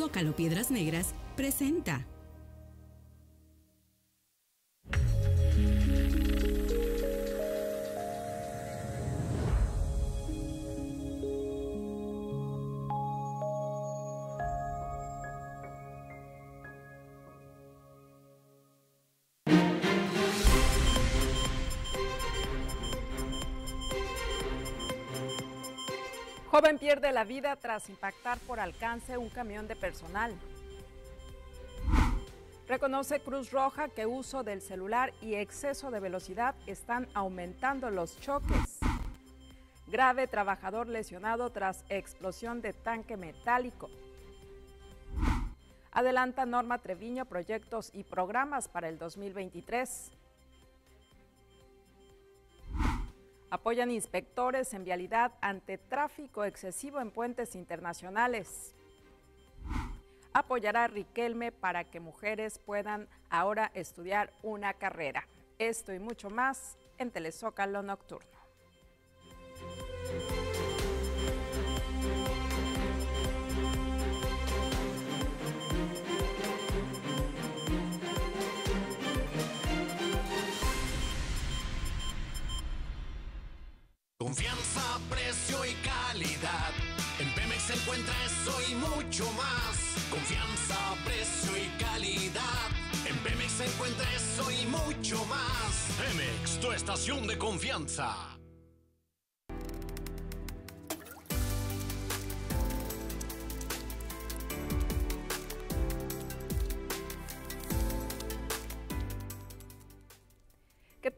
Zócalo Piedras Negras presenta Joven pierde la vida tras impactar por alcance un camión de personal. Reconoce Cruz Roja que uso del celular y exceso de velocidad están aumentando los choques. Grave trabajador lesionado tras explosión de tanque metálico. Adelanta Norma Treviño proyectos y programas para el 2023. Apoyan inspectores en vialidad ante tráfico excesivo en puentes internacionales. Apoyará a Riquelme para que mujeres puedan ahora estudiar una carrera. Esto y mucho más en Telezócalo Nocturno. En Pemex se encuentra eso y mucho más. Confianza, precio y calidad. En Pemex se encuentra eso y mucho más. Pemex, tu estación de confianza.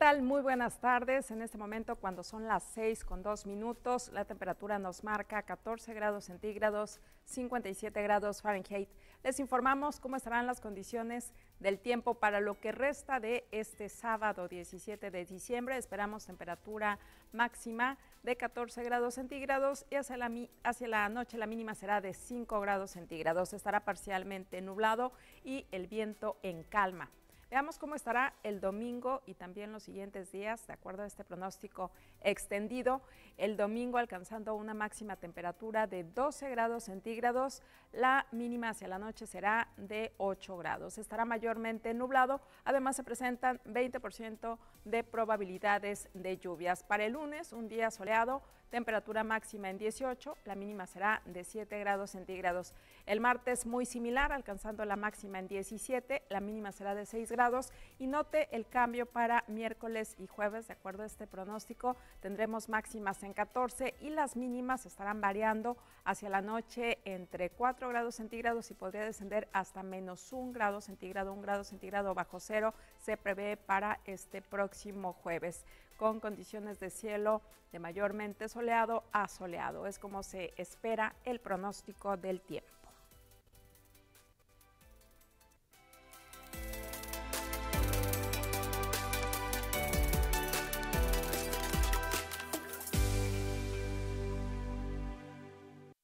Muy buenas tardes. En este momento, cuando son las 6 con 2 minutos, la temperatura nos marca 14 grados centígrados, 57 grados Fahrenheit. Les informamos cómo estarán las condiciones del tiempo para lo que resta de este sábado 17 de diciembre. Esperamos temperatura máxima de 14 grados centígrados y hacia la, hacia la noche la mínima será de 5 grados centígrados. Estará parcialmente nublado y el viento en calma. Veamos cómo estará el domingo y también los siguientes días, de acuerdo a este pronóstico extendido. El domingo alcanzando una máxima temperatura de 12 grados centígrados, la mínima hacia la noche será de 8 grados. Estará mayormente nublado, además se presentan 20% de probabilidades de lluvias. Para el lunes, un día soleado, temperatura máxima en 18, la mínima será de 7 grados centígrados. El martes muy similar, alcanzando la máxima en 17, la mínima será de 6 grados. Y note el cambio para miércoles y jueves, de acuerdo a este pronóstico, tendremos máximas en 14 y las mínimas estarán variando hacia la noche entre 4 grados centígrados y podría descender hasta menos 1 grado centígrado, 1 grado centígrado bajo cero se prevé para este próximo jueves con condiciones de cielo de mayormente soleado a soleado. Es como se espera el pronóstico del tiempo.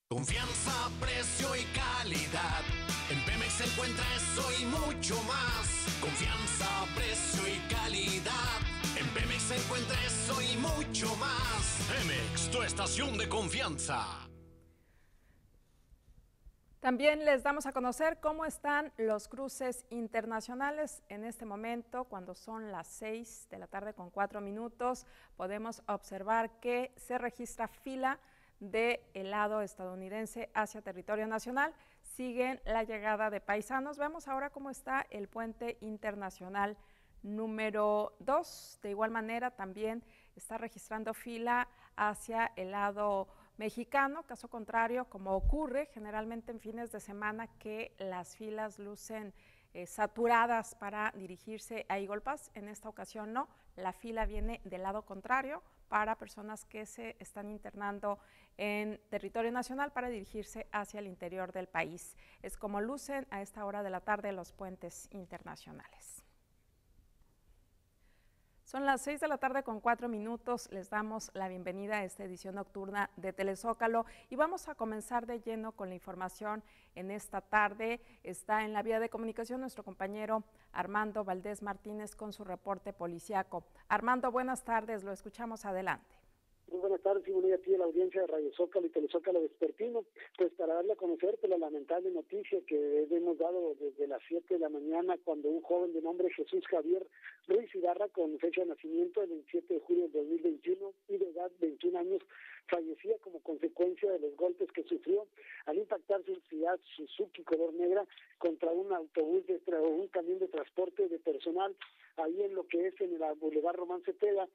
Confianza, precio y calidad. En Pemex se encuentra eso y mucho más. Confianza, precio y calidad. Pemex encuentra eso y mucho más. Pemex, tu estación de confianza. También les damos a conocer cómo están los cruces internacionales en este momento, cuando son las 6 de la tarde con 4 minutos. Podemos observar que se registra fila del lado estadounidense hacia territorio nacional. Siguen la llegada de paisanos. Vemos ahora cómo está el puente internacional número 2. De igual manera, también está registrando fila hacia el lado mexicano, caso contrario, como ocurre generalmente en fines de semana que las filas lucen eh, saturadas para dirigirse a Pass. En esta ocasión no, la fila viene del lado contrario para personas que se están internando en territorio nacional para dirigirse hacia el interior del país. Es como lucen a esta hora de la tarde los puentes internacionales. Son las 6 de la tarde con cuatro minutos. Les damos la bienvenida a esta edición nocturna de Telezócalo y vamos a comenzar de lleno con la información en esta tarde. Está en la vía de comunicación nuestro compañero Armando Valdés Martínez con su reporte policiaco. Armando, buenas tardes, lo escuchamos adelante. Muy buenas tardes y buenos días a la audiencia de Radio Zócalo y Telezócalo Vespertino. Pues para darle a conocer pues, la lamentable noticia que hemos dado desde las 7 de la mañana cuando un joven de nombre Jesús Javier Ruiz Ibarra con fecha de nacimiento el 27 de julio de 2021 y de edad 21 años fallecía como consecuencia de los golpes que sufrió al impactar su ciudad Suzuki color negra contra un autobús de un camión de transporte de personal ahí en lo que es en el Boulevard Román Cepeda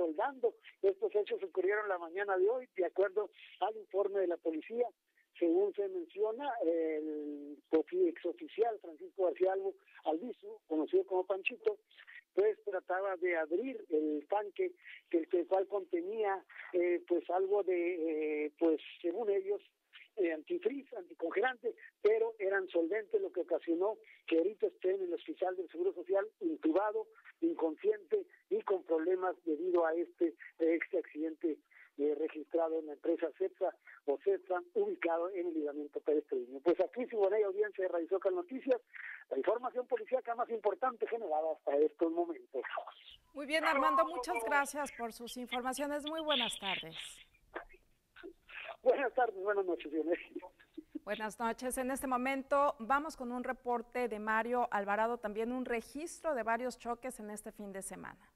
soldando. Estos hechos ocurrieron la mañana de hoy, de acuerdo al informe de la policía según se menciona, el exoficial Francisco García Albo conocido como Panchito, pues trataba de abrir el tanque que el cual contenía eh, pues algo de eh, pues según ellos eh, antifriz, anticongelante, pero eran solventes, lo que ocasionó que ahorita esté en el hospital del Seguro Social intubado, inconsciente y con problemas debido a este, este accidente eh, registrado en la empresa CEPSA o CEPSA, ubicado en el ligamento pedestriano. Pues aquí, si buena audiencia de Radio Noticias, la información policíaca más importante generada hasta estos momentos. Muy bien, Armando, muchas gracias por sus informaciones. Muy buenas tardes. Buenas tardes, buenas noches, Buenas noches. En este momento vamos con un reporte de Mario Alvarado, también un registro de varios choques en este fin de semana.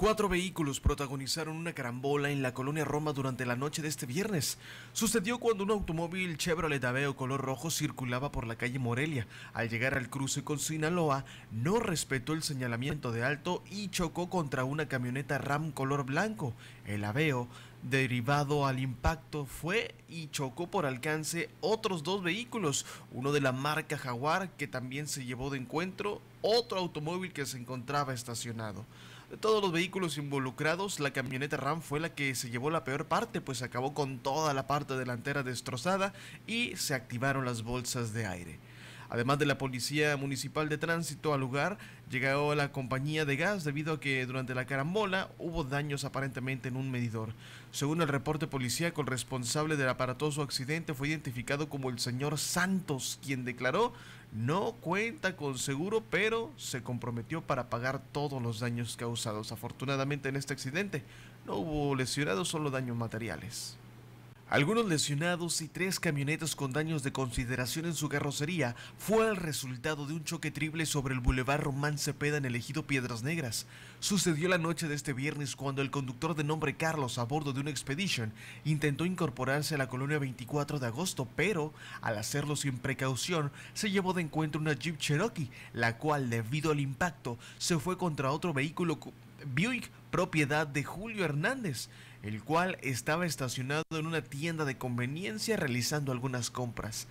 Cuatro vehículos protagonizaron una carambola en la colonia Roma durante la noche de este viernes. Sucedió cuando un automóvil Chevrolet Aveo color rojo circulaba por la calle Morelia. Al llegar al cruce con Sinaloa, no respetó el señalamiento de alto y chocó contra una camioneta Ram color blanco. El Aveo, derivado al impacto, fue y chocó por alcance otros dos vehículos, uno de la marca Jaguar que también se llevó de encuentro, otro automóvil que se encontraba estacionado. De todos los vehículos involucrados, la camioneta Ram fue la que se llevó la peor parte, pues acabó con toda la parte delantera destrozada y se activaron las bolsas de aire. Además de la Policía Municipal de Tránsito al lugar, llegó la compañía de gas debido a que durante la carambola hubo daños aparentemente en un medidor. Según el reporte policíaco, el responsable del aparatoso accidente fue identificado como el señor Santos, quien declaró no cuenta con seguro, pero se comprometió para pagar todos los daños causados. Afortunadamente en este accidente no hubo lesionados, solo daños materiales. Algunos lesionados y tres camionetas con daños de consideración en su carrocería fue el resultado de un choque triple sobre el Boulevard Román Cepeda en el ejido Piedras Negras. Sucedió la noche de este viernes cuando el conductor de nombre Carlos a bordo de una Expedition intentó incorporarse a la colonia 24 de agosto, pero al hacerlo sin precaución se llevó de encuentro una Jeep Cherokee, la cual debido al impacto se fue contra otro vehículo Buick propiedad de Julio Hernández. El cual estaba estacionado en una tienda de conveniencia realizando algunas compras.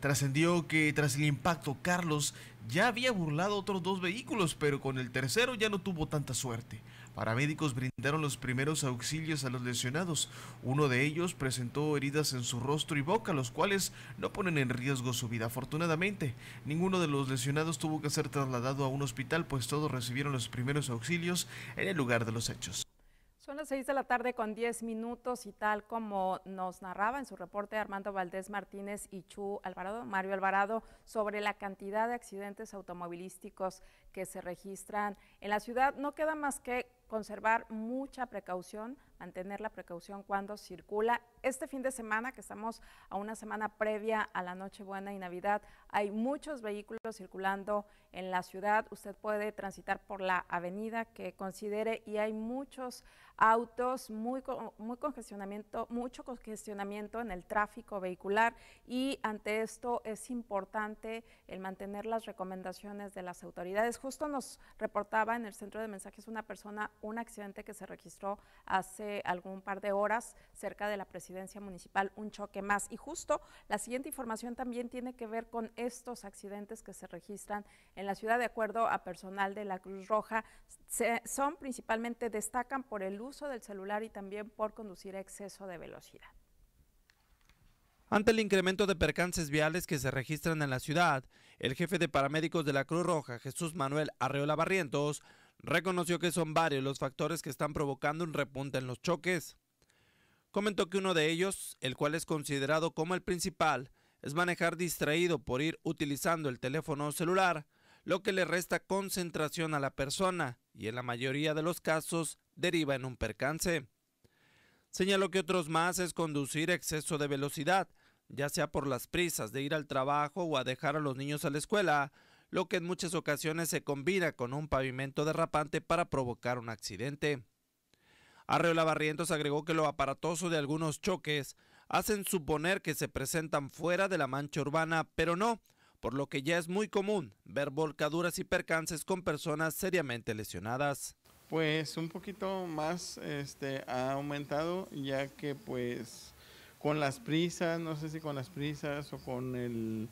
Trascendió que tras el impacto Carlos ya había burlado otros dos vehículos, pero con el tercero ya no tuvo tanta suerte. Paramédicos brindaron los primeros auxilios a los lesionados. Uno de ellos presentó heridas en su rostro y boca, los cuales no ponen en riesgo su vida. Afortunadamente, ninguno de los lesionados tuvo que ser trasladado a un hospital, pues todos recibieron los primeros auxilios en el lugar de los hechos. Son las 6 de la tarde con 10 minutos y tal como nos narraba en su reporte Armando Valdés Martínez y Chu Alvarado, Mario Alvarado, sobre la cantidad de accidentes automovilísticos que se registran en la ciudad, no queda más que conservar mucha precaución, mantener la precaución cuando circula. Este fin de semana, que estamos a una semana previa a la Nochebuena y Navidad, hay muchos vehículos circulando en la ciudad. Usted puede transitar por la avenida que considere y hay muchos autos, muy, muy congestionamiento, mucho congestionamiento en el tráfico vehicular y ante esto es importante el mantener las recomendaciones de las autoridades. Justo nos reportaba en el centro de mensajes una persona un accidente que se registró hace algún par de horas cerca de la presidencia municipal, un choque más. Y justo la siguiente información también tiene que ver con estos accidentes que se registran en la ciudad, de acuerdo a personal de la Cruz Roja, son principalmente, destacan por el uso del celular y también por conducir a exceso de velocidad. Ante el incremento de percances viales que se registran en la ciudad, el jefe de paramédicos de la Cruz Roja, Jesús Manuel Arreola Barrientos, reconoció que son varios los factores que están provocando un repunte en los choques. Comentó que uno de ellos, el cual es considerado como el principal, es manejar distraído por ir utilizando el teléfono celular, lo que le resta concentración a la persona y en la mayoría de los casos deriva en un percance. Señaló que otros más es conducir exceso de velocidad, ya sea por las prisas de ir al trabajo o a dejar a los niños a la escuela, lo que en muchas ocasiones se combina con un pavimento derrapante para provocar un accidente. Arreola Barrientos agregó que lo aparatoso de algunos choques hacen suponer que se presentan fuera de la mancha urbana, pero no, por lo que ya es muy común ver volcaduras y percances con personas seriamente lesionadas. Pues un poquito más este, ha aumentado ya que pues con las prisas, no sé si con las prisas o con el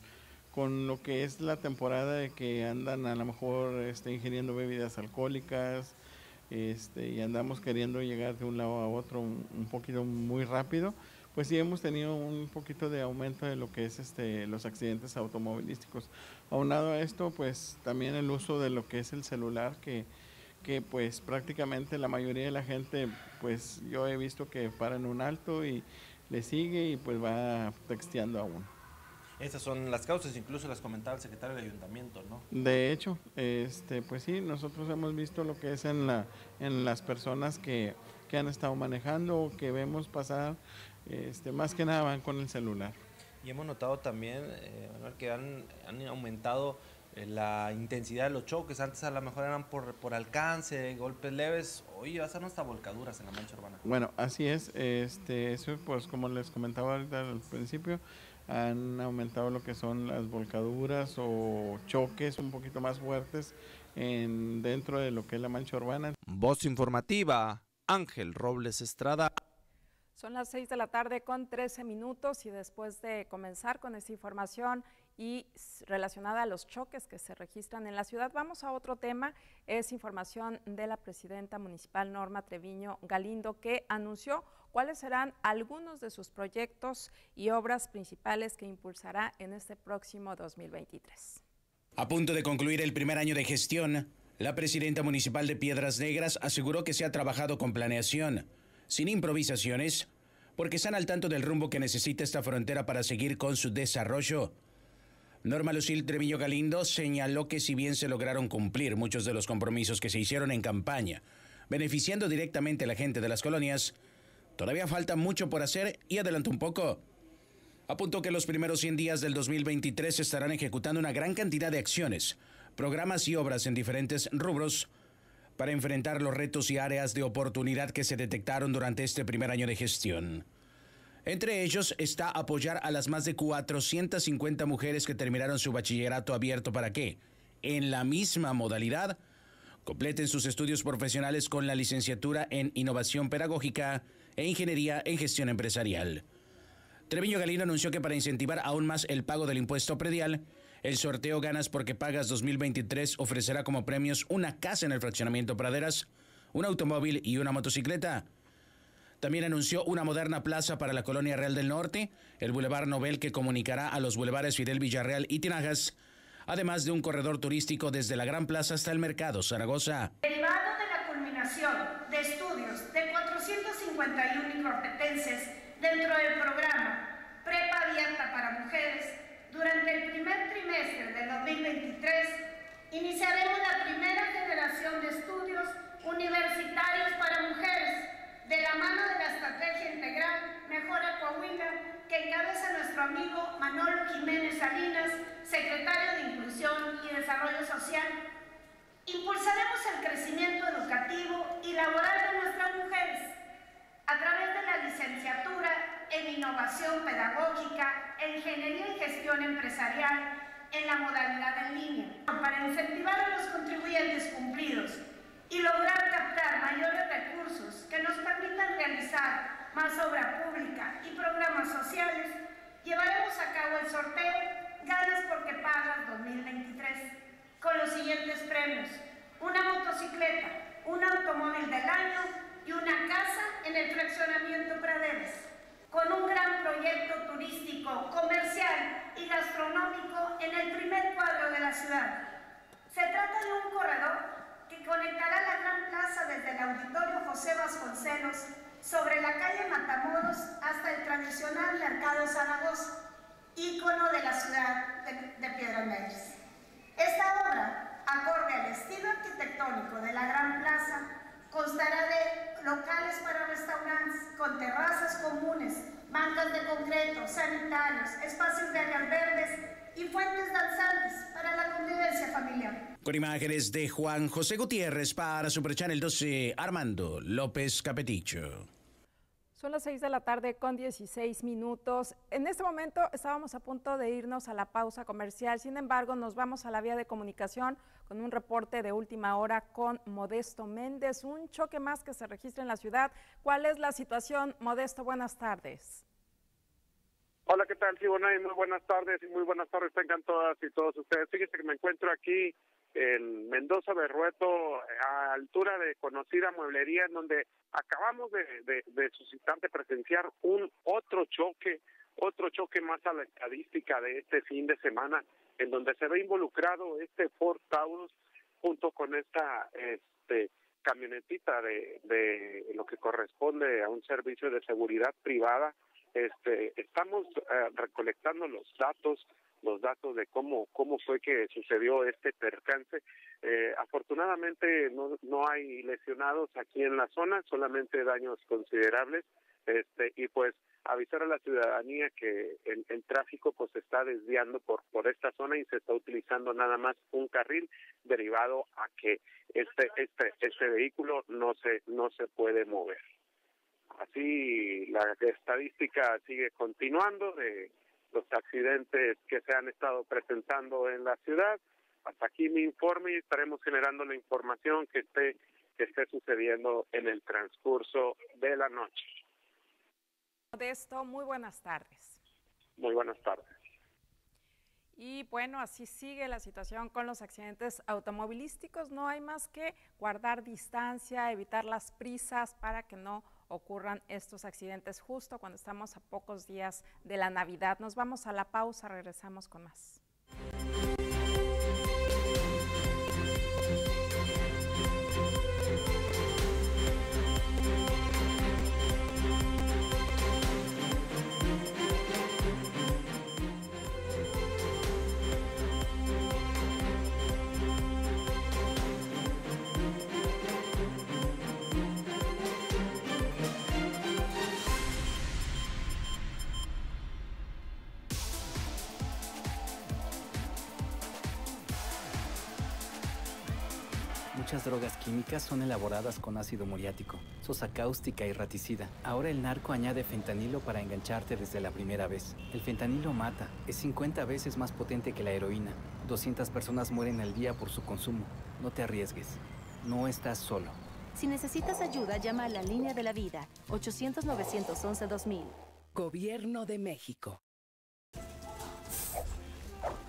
con lo que es la temporada de que andan a lo mejor este, ingiriendo bebidas alcohólicas este, y andamos queriendo llegar de un lado a otro un, poquito muy rápido, pues sí hemos tenido un poquito de aumento de lo que es este, los accidentes automovilísticos. Aunado a esto, pues también el uso de lo que es el celular, que, que pues prácticamente la mayoría de la gente, pues yo he visto que para en un alto y le sigue y pues va texteando aún. Estas son las causas, incluso las comentaba el secretario del ayuntamiento, ¿no? De hecho, este, pues sí, nosotros hemos visto lo que es en, la, en las personas que, que han estado manejando que vemos pasar, este, más que nada van con el celular. Y hemos notado también, eh, que han, han aumentado eh, la intensidad de los choques. Antes a lo mejor eran por, por alcance, golpes leves. Hoy ya están hasta volcaduras en la mancha urbana. Bueno, así es. Este, eso, pues como les comentaba ahorita al principio, han aumentado lo que son las volcaduras o choques un poquito más fuertes en, dentro de lo que es la mancha urbana. Voz informativa, Ángel Robles Estrada. Son las 6 de la tarde con 13 minutos y después de comenzar con esta información y relacionada a los choques que se registran en la ciudad, vamos a otro tema. Es información de la presidenta municipal Norma Treviño Galindo que anunció cuáles serán algunos de sus proyectos y obras principales que impulsará en este próximo 2023. A punto de concluir el primer año de gestión, la presidenta municipal de Piedras Negras aseguró que se ha trabajado con planeación, sin improvisaciones, porque están al tanto del rumbo que necesita esta frontera para seguir con su desarrollo. Norma Lucil Treviño Galindo señaló que si bien se lograron cumplir muchos de los compromisos que se hicieron en campaña, beneficiando directamente a la gente de las colonias, Todavía falta mucho por hacer y adelantó un poco. Apuntó que los primeros 100 días del 2023 estarán ejecutando una gran cantidad de acciones, programas y obras en diferentes rubros para enfrentar los retos y áreas de oportunidad que se detectaron durante este primer año de gestión. Entre ellos está apoyar a las más de 450 mujeres que terminaron su bachillerato abierto para que, en la misma modalidad, completen sus estudios profesionales con la licenciatura en innovación pedagógica e ingeniería en gestión empresarial. Treviño Galindo anunció que para incentivar aún más el pago del impuesto predial, el sorteo Ganas porque Pagas 2023 ofrecerá como premios una casa en el fraccionamiento Praderas, un automóvil y una motocicleta. También anunció una moderna plaza para la Colonia Real del Norte, el Boulevard Nobel que comunicará a los bulevares Fidel Villarreal y Tinajas, además de un corredor turístico desde la Gran Plaza hasta el Mercado Zaragoza. Derivado de la culminación de estudios de 451 micropetenses dentro del programa Prepa Abierta para Mujeres, durante el primer trimestre del 2023 iniciaremos la primera generación de estudios universitarios para mujeres de la mano de la estrategia integral Mejora Coahuila que encabeza nuestro amigo Manolo Jiménez Salinas, secretario de Inclusión y Desarrollo Social. Impulsaremos el crecimiento educativo y laboral de nuestras mujeres a través de la licenciatura en Innovación Pedagógica, en Ingeniería y Gestión Empresarial en la modalidad en línea, para incentivar a los contribuyentes cumplidos y lograr captar mayores recursos que nos permitan realizar más obra pública y programas sociales, llevaremos a cabo el sorteo Ganas porque Pagas 2023 con los siguientes premios. Una motocicleta, un automóvil del año y una casa en el fraccionamiento Praderes, con un gran proyecto turístico, comercial y gastronómico en el primer cuadro de la ciudad. Se trata de un corredor conectará la Gran Plaza desde el Auditorio José Vasconcelos sobre la calle Matamoros hasta el tradicional Mercado Zaragoza, ícono de la ciudad de, de Piedras Negras. Esta obra, acorde al estilo arquitectónico de la Gran Plaza, constará de locales para restaurantes con terrazas comunes, bancas de concreto, sanitarios, espacios de áreas verdes y fuentes danzantes para la convivencia familiar. Con imágenes de Juan José Gutiérrez para Super Channel 12, Armando López Capeticho. Son las 6 de la tarde con 16 minutos. En este momento estábamos a punto de irnos a la pausa comercial, sin embargo nos vamos a la vía de comunicación con un reporte de última hora con Modesto Méndez, un choque más que se registra en la ciudad. ¿Cuál es la situación? Modesto, buenas tardes. Hola, ¿qué tal? Sí, bueno, muy buenas tardes y muy buenas tardes tengan todas y todos ustedes. Fíjense que me encuentro aquí en Mendoza Berrueto, a altura de conocida mueblería, en donde acabamos de, de, suscitar, de presenciar un otro choque, otro choque más a la estadística de este fin de semana, en donde se ve involucrado este Ford Taurus junto con esta este camionetita de, de lo que corresponde a un servicio de seguridad privada. Este, estamos eh, recolectando los datos los datos de cómo cómo fue que sucedió este percance. Eh, afortunadamente no, no hay lesionados aquí en la zona, solamente daños considerables. Este y pues avisar a la ciudadanía que el, el, tráfico pues se está desviando por por esta zona y se está utilizando nada más un carril derivado a que este este este vehículo no se no se puede mover. Así la estadística sigue continuando de los accidentes que se han estado presentando en la ciudad. Hasta aquí mi informe y estaremos generando la información que esté que esté sucediendo en el transcurso de la noche. De esto, muy buenas tardes. Muy buenas tardes. Y bueno, así sigue la situación con los accidentes automovilísticos. No hay más que guardar distancia, evitar las prisas para que no ocurran estos accidentes justo cuando estamos a pocos días de la Navidad. Nos vamos a la pausa, regresamos con más. Muchas drogas químicas son elaboradas con ácido muriático, sosa cáustica y raticida. Ahora el narco añade fentanilo para engancharte desde la primera vez. El fentanilo mata, es 50 veces más potente que la heroína. 200 personas mueren al día por su consumo. No te arriesgues. No estás solo. Si necesitas ayuda, llama a la línea de la vida, 800-911-2000. Gobierno de México.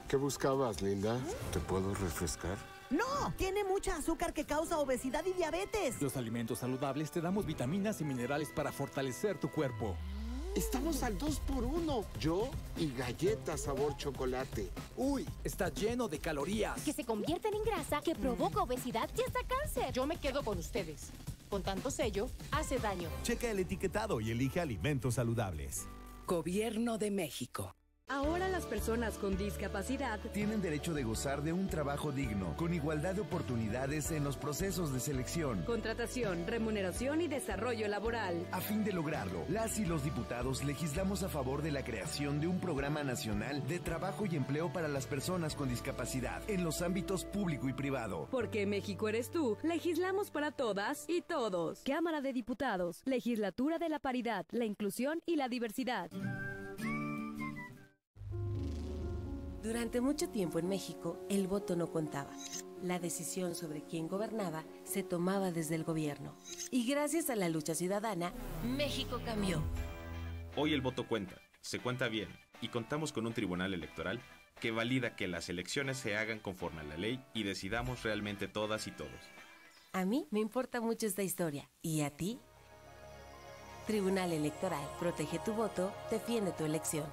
¿Qué buscabas, Linda? ¿Te puedo refrescar? No, tiene mucha azúcar que causa obesidad y diabetes. Los alimentos saludables te damos vitaminas y minerales para fortalecer tu cuerpo. Estamos al 2 por 1 Yo y galletas sabor chocolate. Uy, está lleno de calorías. Que se convierten en grasa, que provoca obesidad y hasta cáncer. Yo me quedo con ustedes. Con tanto sello, hace daño. Checa el etiquetado y elige alimentos saludables. Gobierno de México. Ahora las personas con discapacidad tienen derecho de gozar de un trabajo digno, con igualdad de oportunidades en los procesos de selección, contratación, remuneración y desarrollo laboral. A fin de lograrlo, las y los diputados legislamos a favor de la creación de un programa nacional de trabajo y empleo para las personas con discapacidad en los ámbitos público y privado. Porque México eres tú, legislamos para todas y todos. Cámara de Diputados, Legislatura de la Paridad, la Inclusión y la Diversidad. Durante mucho tiempo en México, el voto no contaba. La decisión sobre quién gobernaba se tomaba desde el gobierno. Y gracias a la lucha ciudadana, México cambió. Hoy el voto cuenta, se cuenta bien, y contamos con un tribunal electoral que valida que las elecciones se hagan conforme a la ley y decidamos realmente todas y todos. A mí me importa mucho esta historia. ¿Y a ti? Tribunal Electoral, protege tu voto, defiende tu elección.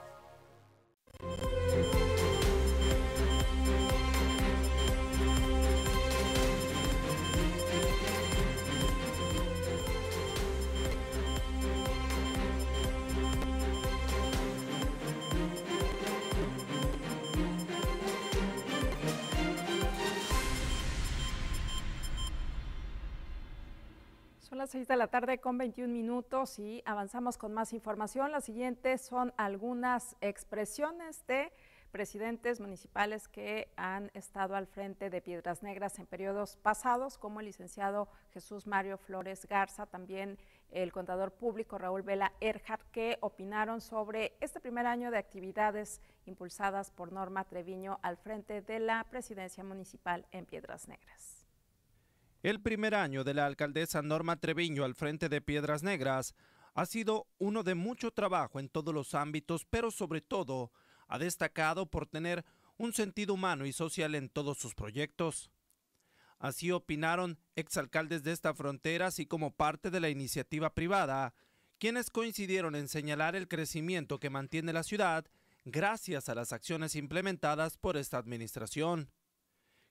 6 de la tarde con 21 minutos y avanzamos con más información. Las siguientes son algunas expresiones de presidentes municipales que han estado al frente de Piedras Negras en periodos pasados, como el licenciado Jesús Mario Flores Garza, también el contador público Raúl Vela Erhard, que opinaron sobre este primer año de actividades impulsadas por Norma Treviño al frente de la presidencia municipal en Piedras Negras. El primer año de la alcaldesa Norma Treviño al frente de Piedras Negras ha sido uno de mucho trabajo en todos los ámbitos, pero sobre todo ha destacado por tener un sentido humano y social en todos sus proyectos. Así opinaron exalcaldes de esta frontera, así como parte de la iniciativa privada, quienes coincidieron en señalar el crecimiento que mantiene la ciudad gracias a las acciones implementadas por esta administración.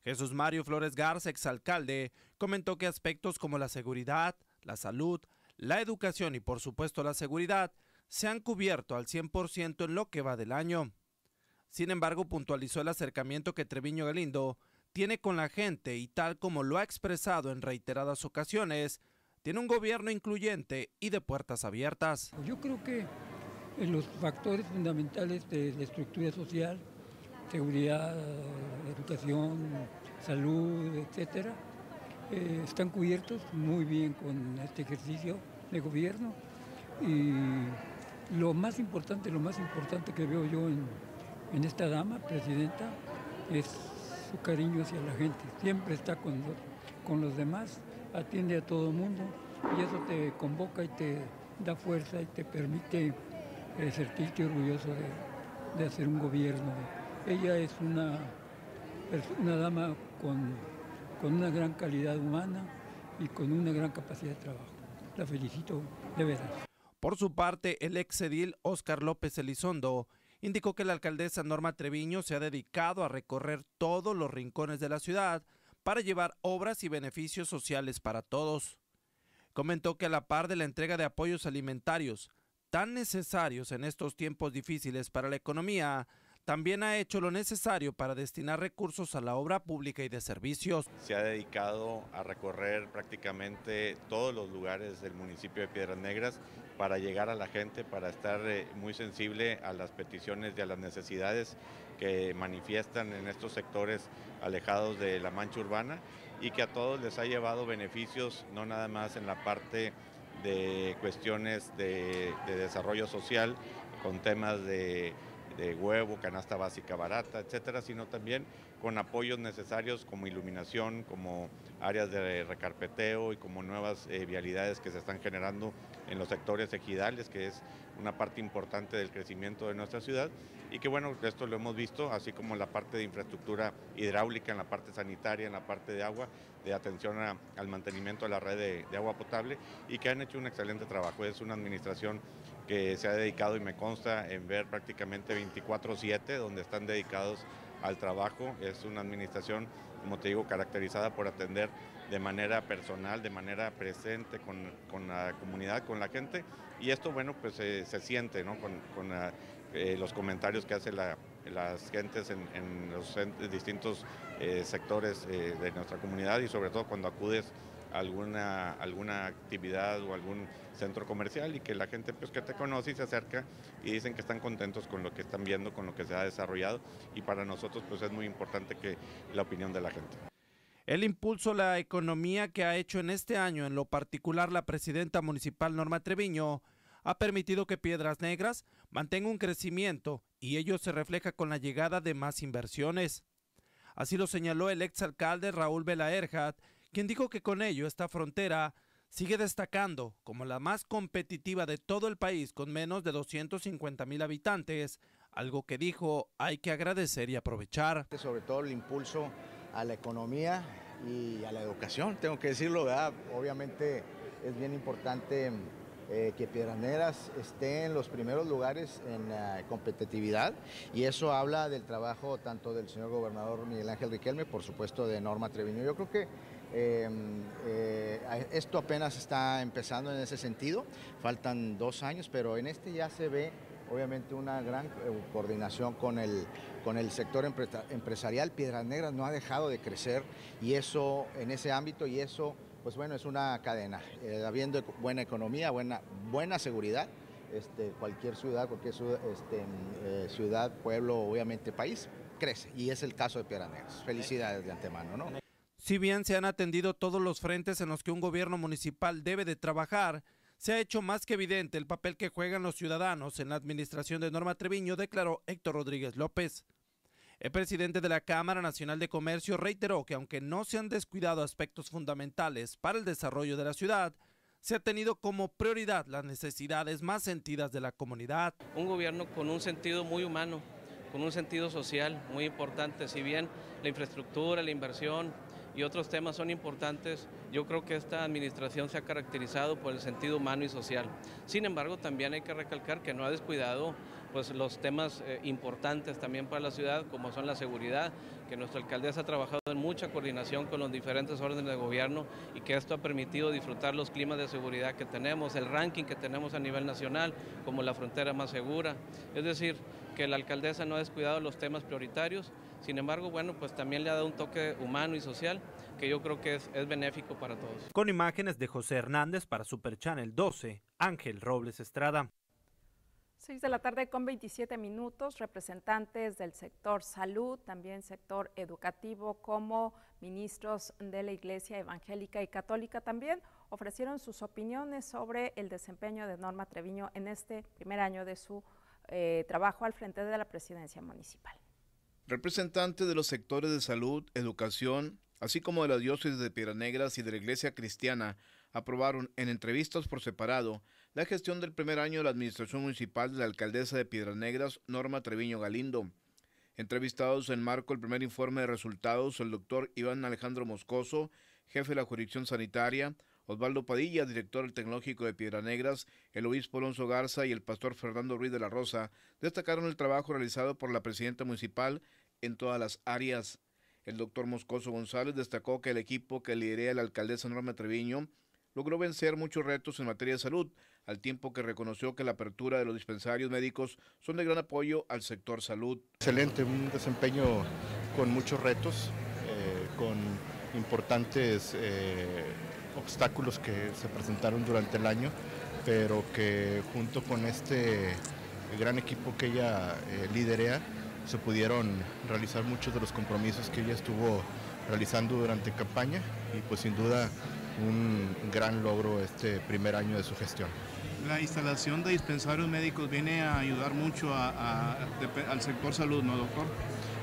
Jesús Mario Flores Garza, exalcalde, comentó que aspectos como la seguridad, la salud, la educación y por supuesto la seguridad se han cubierto al 100% en lo que va del año. Sin embargo, puntualizó el acercamiento que Treviño Galindo tiene con la gente y tal como lo ha expresado en reiteradas ocasiones, tiene un gobierno incluyente y de puertas abiertas. Yo creo que los factores fundamentales de la estructura social seguridad, educación, salud, etcétera, eh, están cubiertos muy bien con este ejercicio de gobierno y lo más importante, lo más importante que veo yo en, en esta dama, presidenta, es su cariño hacia la gente. Siempre está con los, con los demás, atiende a todo el mundo y eso te convoca y te da fuerza y te permite eh, sentirte orgulloso de, de hacer un gobierno ella es una, una dama con, con una gran calidad humana y con una gran capacidad de trabajo. La felicito de veras. Por su parte, el ex edil Óscar López Elizondo indicó que la alcaldesa Norma Treviño se ha dedicado a recorrer todos los rincones de la ciudad para llevar obras y beneficios sociales para todos. Comentó que a la par de la entrega de apoyos alimentarios tan necesarios en estos tiempos difíciles para la economía, también ha hecho lo necesario para destinar recursos a la obra pública y de servicios. Se ha dedicado a recorrer prácticamente todos los lugares del municipio de Piedras Negras para llegar a la gente, para estar eh, muy sensible a las peticiones y a las necesidades que manifiestan en estos sectores alejados de la mancha urbana y que a todos les ha llevado beneficios, no nada más en la parte de cuestiones de, de desarrollo social, con temas de de huevo, canasta básica barata, etcétera, sino también con apoyos necesarios como iluminación, como áreas de recarpeteo y como nuevas eh, vialidades que se están generando en los sectores ejidales, que es una parte importante del crecimiento de nuestra ciudad y que bueno, esto lo hemos visto, así como la parte de infraestructura hidráulica, en la parte sanitaria, en la parte de agua, de atención al mantenimiento de la red de, de agua potable y que han hecho un excelente trabajo. Es una administración que se ha dedicado y me consta en ver prácticamente 24/7 donde están dedicados al trabajo. Es una administración, como te digo, caracterizada por atender de manera personal, de manera presente con, la comunidad, con la gente. Y esto, bueno, pues se siente ¿no? con, eh, los comentarios que hacen las gentes en, los distintos eh, sectores eh, de nuestra comunidad y sobre todo cuando acudes alguna, alguna actividad o algún centro comercial y que la gente pues, que te conoce y se acerca y dicen que están contentos con lo que están viendo, con lo que se ha desarrollado y para nosotros pues es muy importante que la opinión de la gente. El impulso a la economía que ha hecho en este año, en lo particular la presidenta municipal Norma Treviño, ha permitido que Piedras Negras mantenga un crecimiento y ello se refleja con la llegada de más inversiones. Así lo señaló el exalcalde Raúl Belaerjat, quien dijo que con ello esta frontera sigue destacando como la más competitiva de todo el país con menos de 250 mil habitantes, algo que dijo hay que agradecer y aprovechar. Sobre todo el impulso a la economía y a la educación, tengo que decirlo, ¿verdad? obviamente es bien importante eh, que Piedras Negras esté en los primeros lugares en la competitividad y eso habla del trabajo tanto del señor gobernador Miguel Ángel Riquelme, por supuesto de Norma Treviño. Yo creo que Em, eh, esto apenas está empezando en ese sentido, faltan dos años, pero en este ya se ve obviamente una gran eh, coordinación con el, con el sector empresarial. Piedras Negras no ha dejado de crecer y eso en ese ámbito y eso pues bueno es una cadena. Eh, habiendo buena economía, buena, buena seguridad, este, cualquier ciudad, cualquier este, ciudad, pueblo, obviamente país, crece. Y es el caso de Piedras Negras. Felicidades de antemano, ¿no? Si bien se han atendido todos los frentes en los que un gobierno municipal debe de trabajar, se ha hecho más que evidente el papel que juegan los ciudadanos en la administración de Norma Treviño, declaró Héctor Rodríguez López. El presidente de la Cámara Nacional de Comercio reiteró que aunque no se han descuidado aspectos fundamentales para el desarrollo de la ciudad, se ha tenido como prioridad las necesidades más sentidas de la comunidad. Un gobierno con un sentido muy humano, con un sentido social muy importante, si bien la infraestructura, la inversión, y otros temas son importantes, yo creo que esta administración se ha caracterizado por el sentido humano y social. Sin embargo, también hay que recalcar que no ha descuidado pues, los temas eh, importantes también para la ciudad, como son la seguridad, que nuestra alcaldesa ha trabajado en mucha coordinación con los diferentes órdenes de gobierno y que esto ha permitido disfrutar los climas de seguridad que tenemos, el ranking que tenemos a nivel nacional como la frontera más segura. Es decir, que la alcaldesa no ha descuidado los temas prioritarios, sin embargo, bueno, pues también le ha dado un toque humano y social que yo creo que es, es benéfico para todos. Con imágenes de José Hernández para Super Channel 12, Ángel Robles Estrada. 6 de la tarde con 27 minutos, representantes del sector salud, también sector educativo, como ministros de la Iglesia Evangélica y Católica también ofrecieron sus opiniones sobre el desempeño de Norma Treviño en este primer año de su eh, trabajo al frente de la presidencia municipal. Representantes de los sectores de salud, educación, así como de la diócesis de Piedras Negras y de la Iglesia Cristiana, aprobaron en entrevistas por separado la gestión del primer año de la administración municipal de la alcaldesa de Piedras Negras, Norma Treviño Galindo. Entrevistados en marco del primer informe de resultados, el doctor Iván Alejandro Moscoso, jefe de la jurisdicción sanitaria, Osvaldo Padilla, director del Tecnológico de Piedras Negras, el obispo Alonso Garza y el pastor Fernando Ruiz de la Rosa destacaron el trabajo realizado por la presidenta municipal en todas las áreas. El doctor Moscoso González destacó que el equipo que lidera la alcaldesa Norma Treviño logró vencer muchos retos en materia de salud, al tiempo que reconoció que la apertura de los dispensarios médicos son de gran apoyo al sector salud. Excelente, un desempeño con muchos retos, eh, con importantes eh, obstáculos que se presentaron durante el año, pero que junto con este gran equipo que ella eh, liderea, se pudieron realizar muchos de los compromisos que ella estuvo realizando durante campaña y pues sin duda un gran logro este primer año de su gestión. La instalación de dispensarios médicos viene a ayudar mucho al sector salud, ¿no, doctor?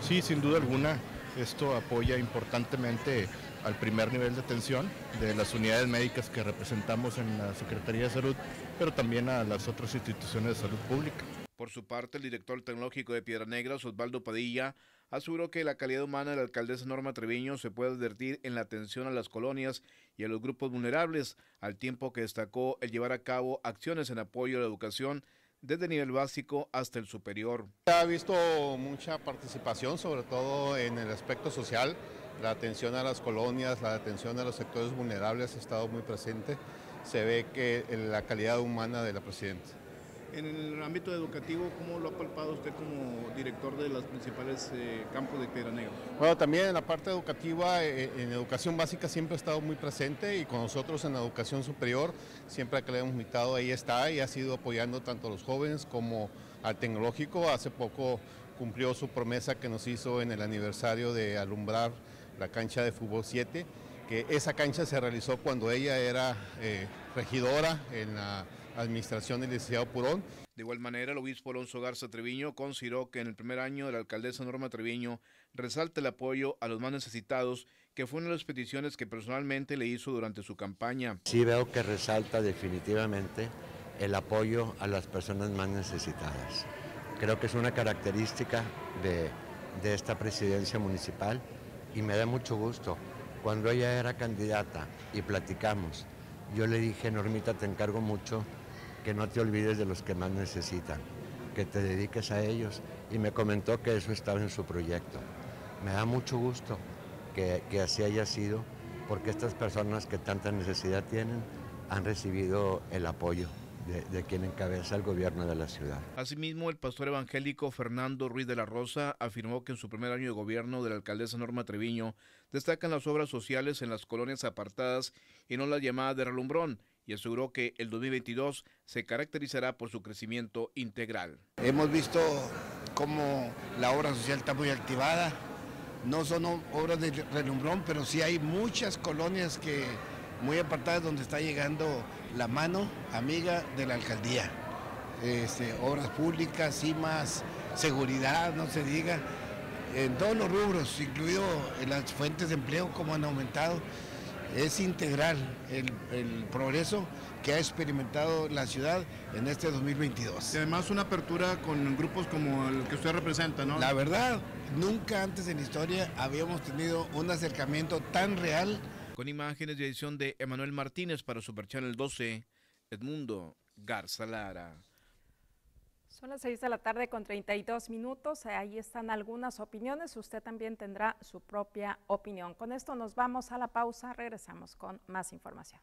Sí, sin duda alguna. Esto apoya importantemente al primer nivel de atención de las unidades médicas que representamos en la Secretaría de Salud, pero también a las otras instituciones de salud pública. Por su parte, el director tecnológico de Piedra Negra, Osvaldo Padilla, aseguró que la calidad humana de la alcaldesa Norma Treviño se puede advertir en la atención a las colonias y a los grupos vulnerables, al tiempo que destacó el llevar a cabo acciones en apoyo a la educación desde el nivel básico hasta el superior. Ha visto mucha participación, sobre todo en el aspecto social, la atención a las colonias, la atención a los sectores vulnerables ha estado muy presente. Se ve que la calidad humana de la presidenta. En el ámbito educativo, ¿cómo lo ha palpado usted como director de los principales eh, campos de Piedra Negra? Bueno, también en la parte educativa, eh, en educación básica siempre ha estado muy presente y con nosotros en la educación superior, siempre que le hemos invitado, ahí está y ha sido apoyando tanto a los jóvenes como al tecnológico. Hace poco cumplió su promesa que nos hizo en el aniversario de alumbrar la cancha de fútbol 7, que esa cancha se realizó cuando ella era eh, regidora en la administración del licenciado Purón. De igual manera, el obispo Alonso Garza Treviño consideró que en el primer año de la alcaldesa Norma Treviño resalta el apoyo a los más necesitados, que fue una de las peticiones que personalmente le hizo durante su campaña. Sí veo que resalta definitivamente el apoyo a las personas más necesitadas. Creo que es una característica de, de esta presidencia municipal y me da mucho gusto. Cuando ella era candidata y platicamos, yo le dije, Normita, te encargo mucho que no te olvides de los que más necesitan, que te dediques a ellos. Y me comentó que eso estaba en su proyecto. Me da mucho gusto que, que así haya sido, porque estas personas que tanta necesidad tienen han recibido el apoyo de, quien encabeza el gobierno de la ciudad. Asimismo, el pastor evangélico Fernando Ruiz de la Rosa afirmó que en su primer año de gobierno de la alcaldesa Norma Treviño destacan las obras sociales en las colonias apartadas y no la llamada de relumbrón y aseguró que el 2022 se caracterizará por su crecimiento integral. Hemos visto cómo la obra social está muy activada. No son obras de relumbrón, pero sí hay muchas colonias que muy apartadas donde está llegando la mano amiga de la alcaldía. Este, obras públicas, más seguridad, no se diga, en todos los rubros, incluido en las fuentes de empleo, como han aumentado. Es integral el, el progreso que ha experimentado la ciudad en este 2022. Y además una apertura con grupos como el que usted representa, ¿no? La verdad, nunca antes en la historia habíamos tenido un acercamiento tan real con imágenes de edición de Emanuel Martínez para Super Channel 12, Edmundo Garza Lara. Son las 6 de la tarde con 32 minutos. Ahí están algunas opiniones. Usted también tendrá su propia opinión. Con esto nos vamos a la pausa. Regresamos con más información.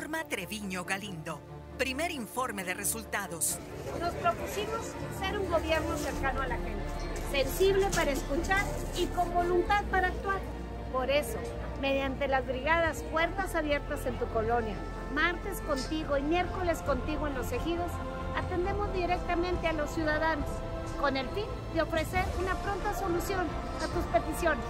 Norma Treviño Galindo. Primer informe de resultados. Nos propusimos ser un gobierno cercano a la gente, sensible para escuchar y con voluntad para actuar. Por eso, mediante las brigadas Puertas Abiertas en tu colonia, martes contigo y miércoles contigo en los ejidos, atendemos directamente a los ciudadanos con el fin de ofrecer una pronta solución a tus peticiones.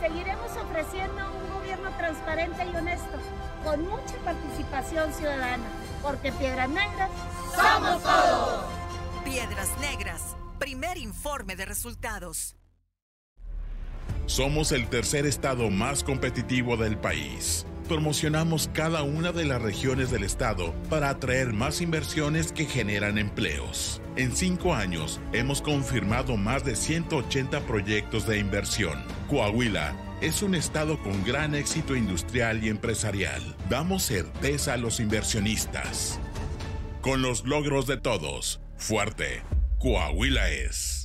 Seguiremos ofreciendo un gobierno transparente y honesto, con mucha participación ciudadana, porque Piedras Negras somos todos. Piedras Negras, primer informe de resultados. Somos el tercer estado más competitivo del país. Promocionamos cada una de las regiones del estado para atraer más inversiones que generan empleos. En cinco años hemos confirmado más de 180 proyectos de inversión. Coahuila es un estado con gran éxito industrial y empresarial. Damos certeza a los inversionistas. Con los logros de todos, fuerte, Coahuila es.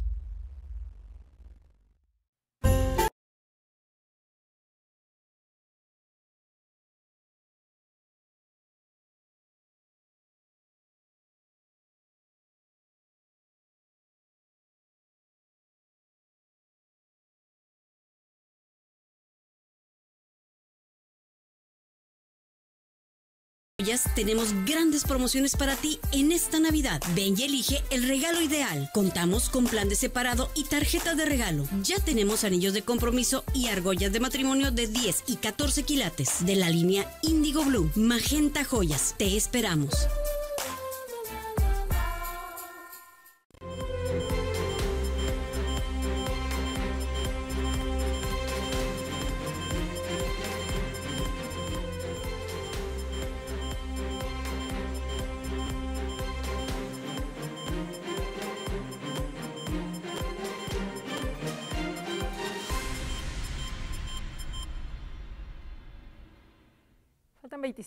Tenemos grandes promociones para ti en esta Navidad. Ven y elige el regalo ideal. Contamos con plan de separado y tarjeta de regalo. Ya tenemos anillos de compromiso y argollas de matrimonio de 10 y 14 quilates de la línea Indigo Blue. Magenta Joyas. Te esperamos.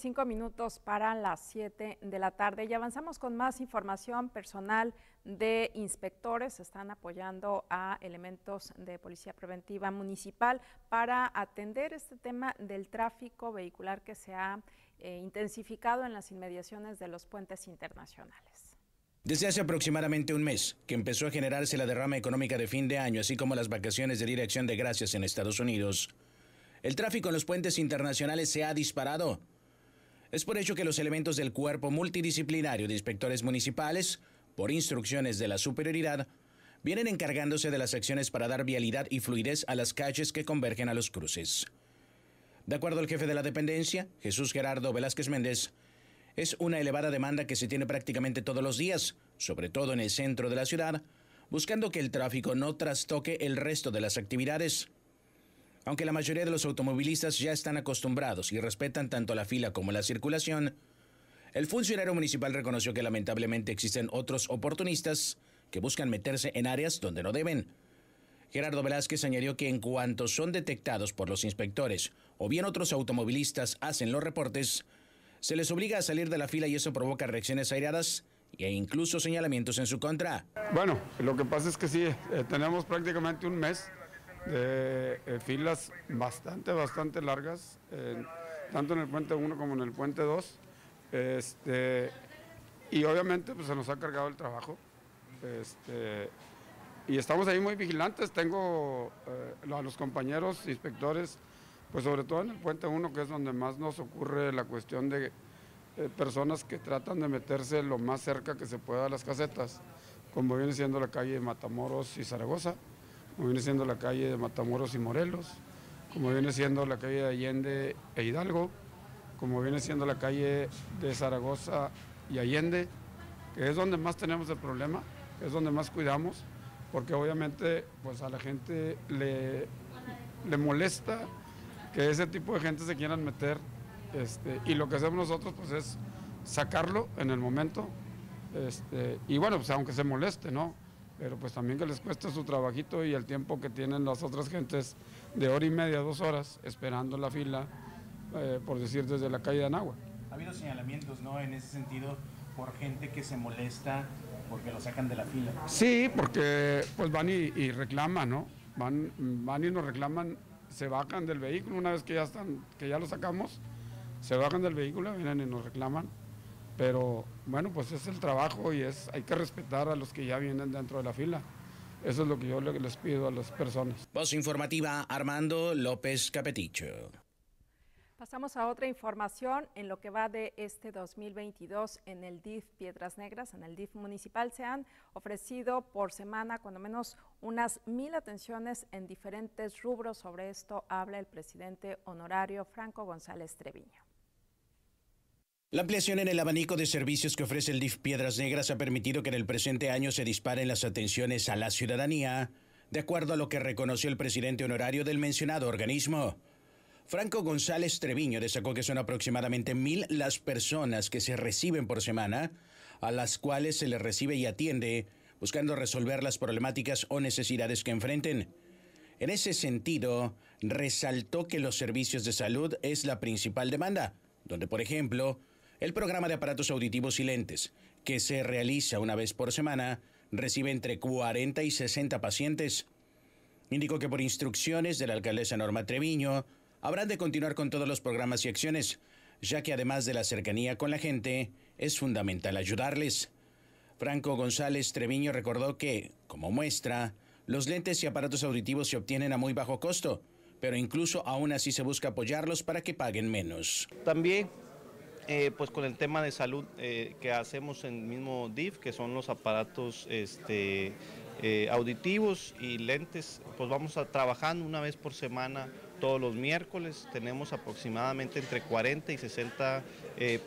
25 minutos para las 7 de la tarde y avanzamos con más información. Personal de inspectores están apoyando a elementos de Policía Preventiva Municipal para atender este tema del tráfico vehicular que se ha eh, intensificado en las inmediaciones de los puentes internacionales. Desde hace aproximadamente un mes que empezó a generarse la derrama económica de fin de año, así como las vacaciones de Dirección de Gracias en Estados Unidos, el tráfico en los puentes internacionales se ha disparado. Es por ello que los elementos del cuerpo multidisciplinario de inspectores municipales, por instrucciones de la superioridad, vienen encargándose de las acciones para dar vialidad y fluidez a las calles que convergen a los cruces. De acuerdo al jefe de la dependencia, Jesús Gerardo Velázquez Méndez, es una elevada demanda que se tiene prácticamente todos los días, sobre todo en el centro de la ciudad, buscando que el tráfico no trastoque el resto de las actividades. Aunque la mayoría de los automovilistas ya están acostumbrados y respetan tanto la fila como la circulación, el funcionario municipal reconoció que lamentablemente existen otros oportunistas que buscan meterse en áreas donde no deben. Gerardo Velázquez añadió que en cuanto son detectados por los inspectores o bien otros automovilistas hacen los reportes, se les obliga a salir de la fila y eso provoca reacciones airadas e incluso señalamientos en su contra. Bueno, lo que pasa es que sí, eh, tenemos prácticamente un mes de eh, filas bastante, bastante largas, eh, tanto en el puente 1 como en el puente 2. Este, y obviamente pues, se nos ha cargado el trabajo. Este, y estamos ahí muy vigilantes. Tengo eh, a los compañeros inspectores, pues sobre todo en el puente 1, que es donde más nos ocurre la cuestión de personas que tratan de meterse lo más cerca que se pueda a las casetas, como viene siendo la calle de Matamoros y Zaragoza como viene siendo la calle de Matamoros y Morelos, como viene siendo la calle de Allende e Hidalgo, como viene siendo la calle de Zaragoza y Allende, que es donde más tenemos el problema, es donde más cuidamos, porque obviamente pues a la gente le, le molesta que ese tipo de gente se quieran meter este, y lo que hacemos nosotros pues es sacarlo en el momento este, y bueno, pues aunque se moleste, ¿no? Pero pues también que les cueste su trabajito y el tiempo que tienen las otras gentes de hora y media, dos horas, esperando la fila, eh, por decir, desde la calle de Anagua. Ha habido señalamientos, ¿no? En ese sentido, por gente que se molesta porque lo sacan de la fila. Sí, porque pues van y, reclaman, ¿no? Van, van y nos reclaman, se bajan del vehículo una vez que ya están, que ya lo sacamos, se bajan del vehículo, vienen y nos reclaman pero bueno, pues es el trabajo y es, hay que respetar a los que ya vienen dentro de la fila. Eso es lo que yo les pido a las personas. Voz informativa Armando López Capeticho. Pasamos a otra información. En lo que va de este 2022 en el DIF Piedras Negras, en el DIF municipal, se han ofrecido por semana cuando menos unas mil atenciones en diferentes rubros. Sobre esto habla el presidente honorario Franco González Treviño. La ampliación en el abanico de servicios que ofrece el DIF Piedras Negras ha permitido que en el presente año se disparen las atenciones a la ciudadanía, de acuerdo a lo que reconoció el presidente honorario del mencionado organismo. Franco González Treviño destacó que son aproximadamente mil las personas que se reciben por semana, a las cuales se les recibe y atiende, buscando resolver las problemáticas o necesidades que enfrenten. En ese sentido, resaltó que los servicios de salud es la principal demanda, donde, por ejemplo, el programa de aparatos auditivos y lentes, que se realiza una vez por semana, recibe entre 40 y 60 pacientes. Indicó que por instrucciones de la alcaldesa Norma Treviño, habrán de continuar con todos los programas y acciones, ya que además de la cercanía con la gente, es fundamental ayudarles. Franco González Treviño recordó que, como muestra, los lentes y aparatos auditivos se obtienen a muy bajo costo, pero incluso aún así se busca apoyarlos para que paguen menos. También eh, pues con el tema de salud eh, que hacemos en el mismo DIF, que son los aparatos este, eh, auditivos y lentes, pues vamos a trabajando una vez por semana todos los miércoles. Tenemos aproximadamente entre 40 y 60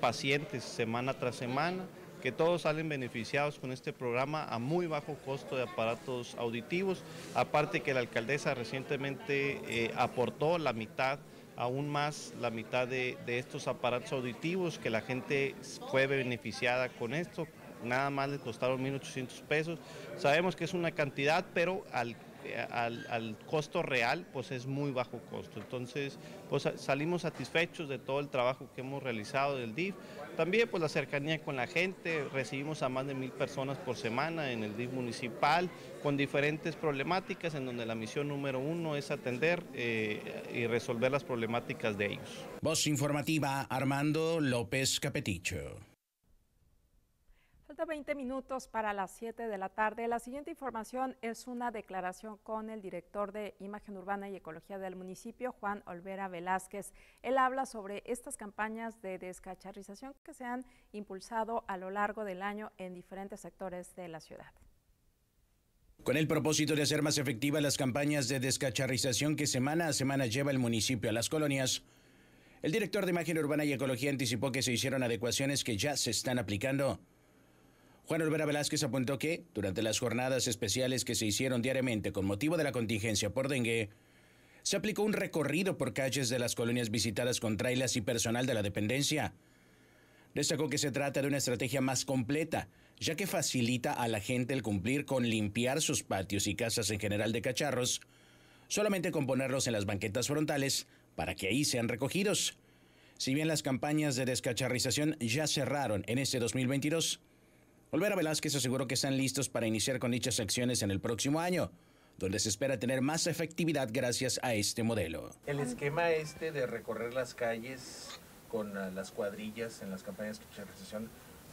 pacientes semana tras semana que todos salen beneficiados con este programa a muy bajo costo de aparatos auditivos. Aparte que la alcaldesa recientemente aportó la mitad aún más la mitad de, estos aparatos auditivos, que la gente fue beneficiada con esto, nada más le costaron 1.800 pesos. Sabemos que es una cantidad, pero al al, costo real, pues es muy bajo costo. Entonces, pues salimos satisfechos de todo el trabajo que hemos realizado del DIF. También, pues la cercanía con la gente, recibimos a más de mil personas por semana en el DIF municipal, con diferentes problemáticas, en donde la misión número uno es atender eh, y resolver las problemáticas de ellos. Voz informativa, Armando López Capeticho. Falta 20 minutos para las 7 de la tarde. La siguiente información es una declaración con el director de Imagen Urbana y Ecología del municipio, Juan Olvera Velázquez. Él habla sobre estas campañas de descacharrización que se han impulsado a lo largo del año en diferentes sectores de la ciudad. Con el propósito de hacer más efectivas las campañas de descacharrización que semana a semana lleva el municipio a las colonias, el director de Imagen Urbana y Ecología anticipó que se hicieron adecuaciones que ya se están aplicando Juan Olvera Velázquez apuntó que, durante las jornadas especiales que se hicieron diariamente con motivo de la contingencia por dengue, se aplicó un recorrido por calles de las colonias visitadas con trailas y personal de la dependencia. Destacó que se trata de una estrategia más completa, ya que facilita a la gente el cumplir con limpiar sus patios y casas en general de cacharros, solamente con ponerlos en las banquetas frontales para que ahí sean recogidos. Si bien las campañas de descacharrización ya cerraron en este 2022, Olvera Velázquez aseguró que están listos para iniciar con dichas acciones en el próximo año, donde se espera tener más efectividad gracias a este modelo. El esquema este de recorrer las calles con ah, las cuadrillas en las campañas de socialización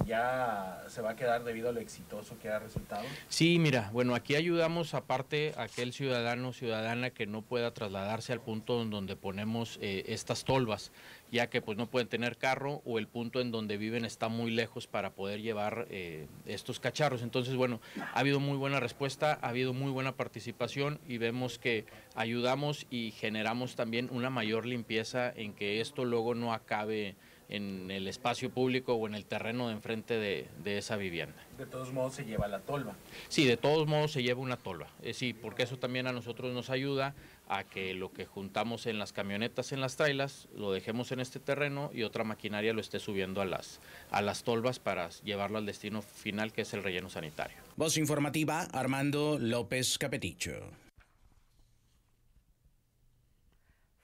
ya se va a quedar debido a lo exitoso que ha resultado? Sí, mira, bueno, aquí ayudamos aparte a aquel ciudadano o ciudadana que no pueda trasladarse al punto en donde ponemos eh, estas tolvas ya que pues no pueden tener carro o el punto en donde viven está muy lejos para poder llevar eh, estos cacharros. Entonces, bueno, ha habido muy buena respuesta, ha habido muy buena participación y vemos que ayudamos y generamos también una mayor limpieza en que esto luego no acabe en el espacio público o en el terreno de enfrente de, esa vivienda. De todos modos se lleva la tolva. Sí, de todos modos se lleva una tolva. Eh, sí, porque eso también a nosotros nos ayuda a que lo que juntamos en las camionetas, en las trailas, lo dejemos en este terreno y otra maquinaria lo esté subiendo a las, a las tolvas para llevarlo al destino final que es el relleno sanitario. Voz informativa, Armando López Capeticho.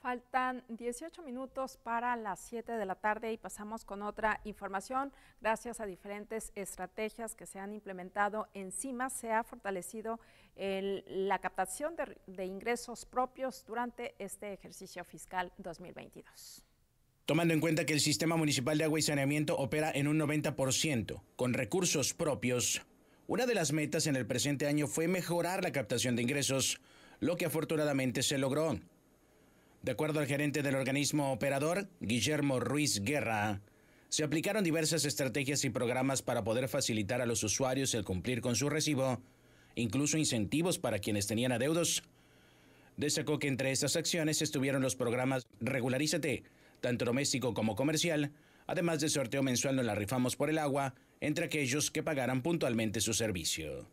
Faltan 18 minutos para las 7 de la tarde y pasamos con otra información. Gracias a diferentes estrategias que se han implementado encima, se ha fortalecido la captación de, de ingresos propios durante este ejercicio fiscal 2022. Tomando en cuenta que el sistema municipal de agua y saneamiento opera en un 90% con recursos propios, una de las metas en el presente año fue mejorar la captación de ingresos, lo que afortunadamente se logró. De acuerdo al gerente del organismo operador, Guillermo Ruiz Guerra, se aplicaron diversas estrategias y programas para poder facilitar a los usuarios el cumplir con su recibo, incluso incentivos para quienes tenían adeudos. Destacó que entre estas acciones estuvieron los programas Regularízate, tanto doméstico como comercial, además del sorteo mensual No la rifamos por el agua, entre aquellos que pagaran puntualmente su servicio.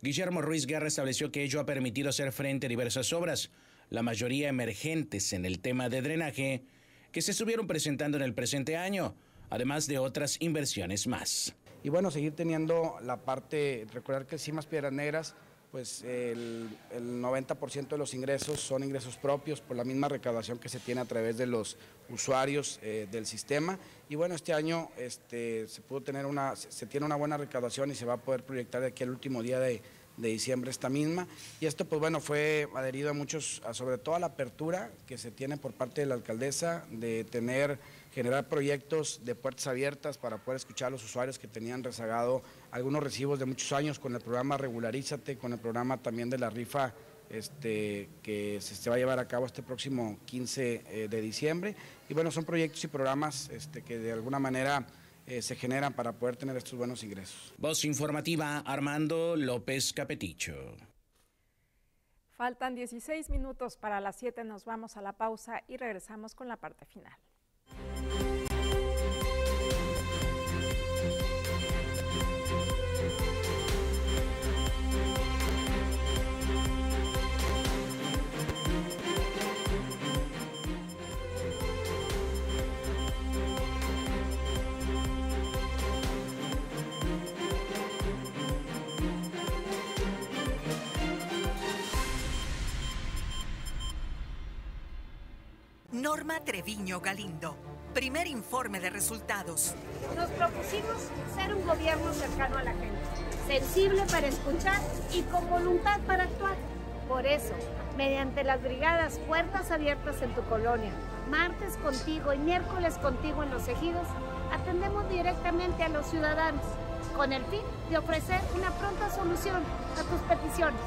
Guillermo Ruiz Guerra estableció que ello ha permitido hacer frente a diversas obras, la mayoría emergentes en el tema de drenaje, que se estuvieron presentando en el presente año, además de otras inversiones más. Y bueno, seguir teniendo la parte, recordar que Cimas Piedras Negras, pues el, 90% de los ingresos son ingresos propios por la misma recaudación que se tiene a través de los usuarios eh, del sistema. Y bueno, este año este, se pudo tener una, se tiene una buena recaudación y se va a poder proyectar de aquí al último día de, de diciembre esta misma. Y esto, pues bueno, fue adherido a muchos, sobre todo a la apertura que se tiene por parte de la alcaldesa de tener, generar proyectos de puertas abiertas para poder escuchar a los usuarios que tenían rezagado algunos recibos de muchos años con el programa Regularízate, con el programa también de la rifa este, que se, va a llevar a cabo este próximo 15 eh, de diciembre. Y bueno, son proyectos y programas este, que de alguna manera eh, se generan para poder tener estos buenos ingresos. Voz informativa Armando López Capeticho. Faltan 16 minutos para las 7, nos vamos a la pausa y regresamos con la parte final. Norma Treviño Galindo. Primer informe de resultados. Nos propusimos ser un gobierno cercano a la gente, sensible para escuchar y con voluntad para actuar. Por eso, mediante las brigadas Puertas Abiertas en tu colonia, martes contigo y miércoles contigo en los ejidos, atendemos directamente a los ciudadanos con el fin de ofrecer una pronta solución a tus peticiones.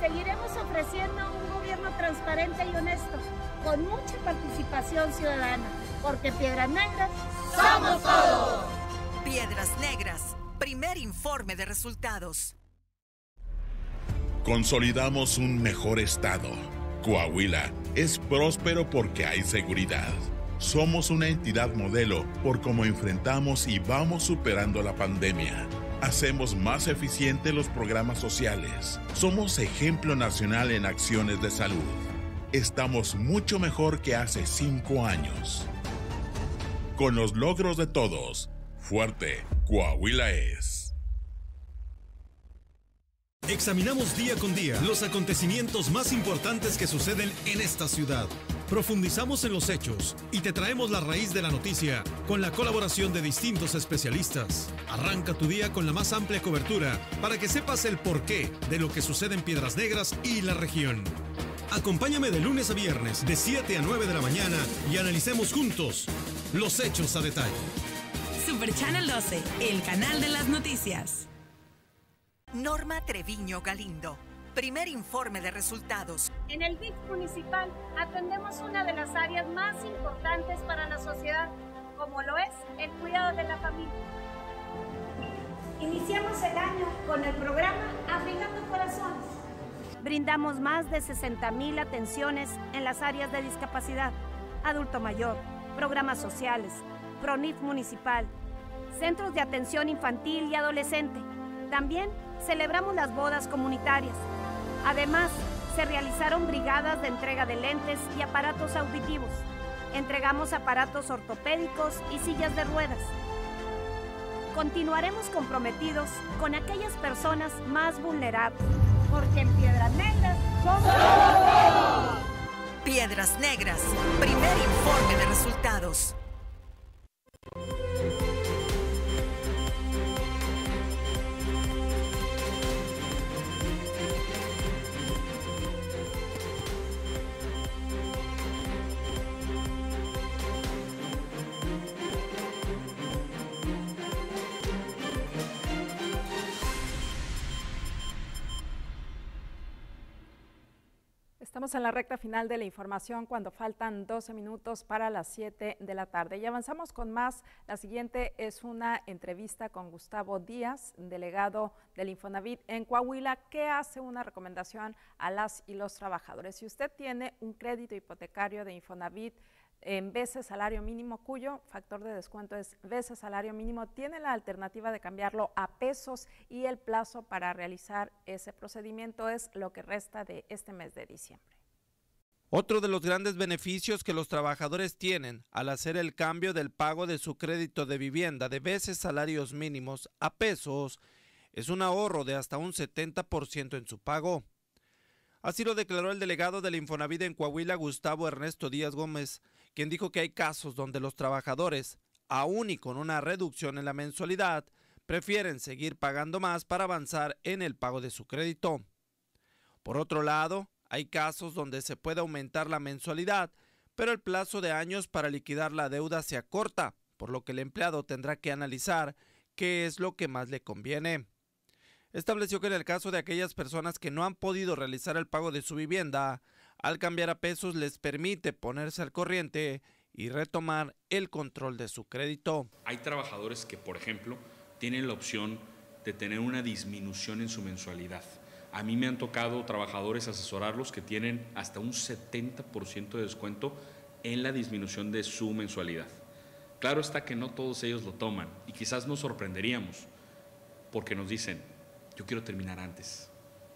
Seguiremos ofreciendo un transparente y honesto con mucha participación ciudadana, porque Piedras Negras somos todos. Piedras Negras, primer informe de resultados. Consolidamos un mejor estado. Coahuila es próspero porque hay seguridad. Somos una entidad modelo por cómo enfrentamos y vamos superando la pandemia. Hacemos más eficientes los programas sociales. Somos ejemplo nacional en acciones de salud estamos mucho mejor que hace cinco años. Con los logros de todos, fuerte Coahuila es. Examinamos día con día los acontecimientos más importantes que suceden en esta ciudad. Profundizamos en los hechos y te traemos la raíz de la noticia con la colaboración de distintos especialistas. Arranca tu día con la más amplia cobertura para que sepas el porqué de lo que sucede en Piedras Negras y la región. Acompáñame de lunes a viernes, de 7 a 9 de la mañana y analicemos juntos los hechos a detalle. Super Channel 12, el canal de las noticias. Norma Treviño Galindo. Primer informe de resultados. En el DIC municipal atendemos una de las áreas más importantes para la sociedad, como lo es el cuidado de la familia. Iniciamos el año con el programa Abrigando Corazones brindamos más de 60 mil atenciones en las áreas de discapacidad, adulto mayor, programas sociales, PRONIF municipal, centros de atención infantil y adolescente. También celebramos las bodas comunitarias. Además, se realizaron brigadas de entrega de lentes y aparatos auditivos. Entregamos aparatos ortopédicos y sillas de ruedas. Continuaremos comprometidos con aquellas personas más vulnerables porque en Piedras Negras somos Piedras Negras, primer informe de resultados. En la recta final de la información cuando faltan 12 minutos para las 7 de la tarde. Y avanzamos con más. La siguiente es una entrevista con Gustavo Díaz, delegado del Infonavit en Coahuila, que hace una recomendación a las y los trabajadores. Si usted tiene un crédito hipotecario de Infonavit, en veces salario mínimo, cuyo factor de descuento es veces salario mínimo, tiene la alternativa de cambiarlo a pesos y el plazo para realizar ese procedimiento es lo que resta de este mes de diciembre. Otro de los grandes beneficios que los trabajadores tienen al hacer el cambio del pago de su crédito de vivienda de veces salarios mínimos a pesos es un ahorro de hasta un 70% en su pago. Así lo declaró el delegado del Infonavit en Coahuila, Gustavo Ernesto Díaz Gómez, quien dijo que hay casos donde los trabajadores, aún y con una reducción en la mensualidad, prefieren seguir pagando más para avanzar en el pago de su crédito. Por otro lado, hay casos donde se puede aumentar la mensualidad, pero el plazo de años para liquidar la deuda se acorta, por lo que el empleado tendrá que analizar qué es lo que más le conviene. estableció que en el caso de aquellas personas que no han podido realizar el pago de su vivienda, al cambiar a pesos les permite ponerse al corriente y retomar el control de su crédito. Hay trabajadores que, por ejemplo, tienen la opción de tener una disminución en su mensualidad. A mí me han tocado trabajadores asesorarlos que tienen hasta un 70% de descuento en la disminución de su mensualidad. Claro está que no todos ellos lo toman y quizás nos sorprenderíamos porque nos dicen, yo quiero terminar antes.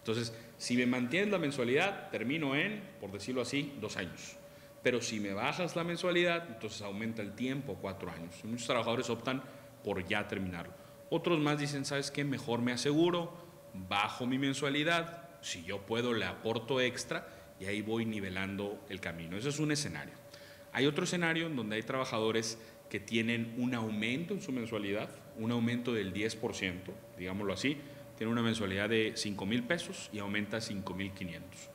Entonces, si me mantienes la mensualidad, termino en, por decirlo así, dos años. Pero si me bajas la mensualidad, entonces aumenta el tiempo, cuatro años. muchos trabajadores optan por ya terminarlo. Otros más dicen, ¿sabes qué? Mejor me aseguro, bajo mi mensualidad, si yo puedo le aporto extra y ahí voy nivelando el camino. Eso es un escenario. Hay otro escenario en donde hay trabajadores que tienen un aumento en su mensualidad, un aumento del 10%, digámoslo así, tiene una mensualidad de 5 mil pesos y aumenta a 5 mil 500.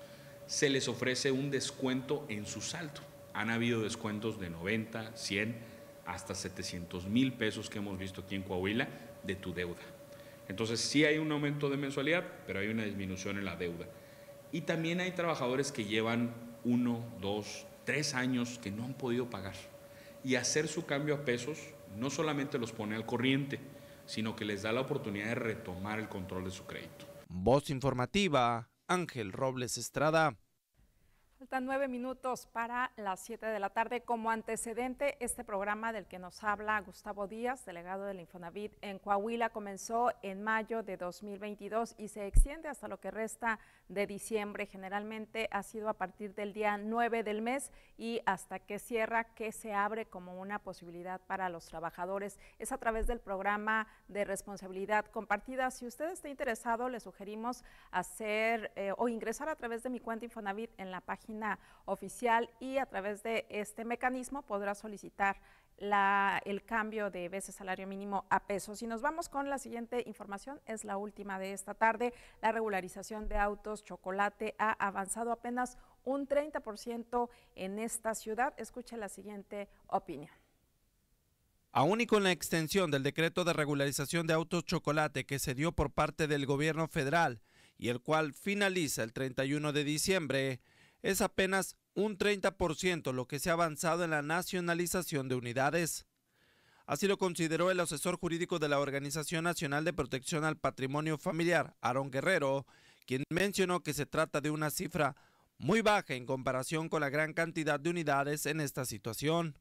Se les ofrece un descuento en su saldo. Han habido descuentos de 90, 100, hasta 700 mil pesos que hemos visto aquí en Coahuila de tu deuda. Entonces sí hay un aumento de mensualidad, pero hay una disminución en la deuda. Y también hay trabajadores que llevan uno, dos, tres años que no han podido pagar. Y hacer su cambio a pesos no solamente los pone al corriente, sino que les da la oportunidad de retomar el control de su crédito. Voz informativa, Ángel Robles Estrada. Faltan nueve minutos para las siete de la tarde. Como antecedente, este programa del que nos habla Gustavo Díaz, delegado del Infonavit en Coahuila, comenzó en mayo de 2022 y se extiende hasta lo que resta de diciembre. Generalmente ha sido a partir del día 9 del mes y hasta que cierra, que se abre como una posibilidad para los trabajadores. Es a través del programa de responsabilidad compartida. Si usted está interesado, le sugerimos hacer eh, o ingresar a través de mi cuenta Infonavit en la página oficial y a través de este mecanismo podrá solicitar el cambio de veces salario mínimo a pesos. Si nos vamos con la siguiente información, es la última de esta tarde, la regularización de autos chocolate ha avanzado apenas un 30% en esta ciudad. Escuche la siguiente opinión. Aún y con la extensión del decreto de regularización de autos chocolate que se dio por parte del gobierno federal y el cual finaliza el 31 de diciembre, es apenas un 30% lo que se ha avanzado en la nacionalización de unidades. Así lo consideró el asesor jurídico de la Organización Nacional de Protección al Patrimonio Familiar, Aaron Guerrero, quien mencionó que se trata de una cifra muy baja en comparación con la gran cantidad de unidades en esta situación.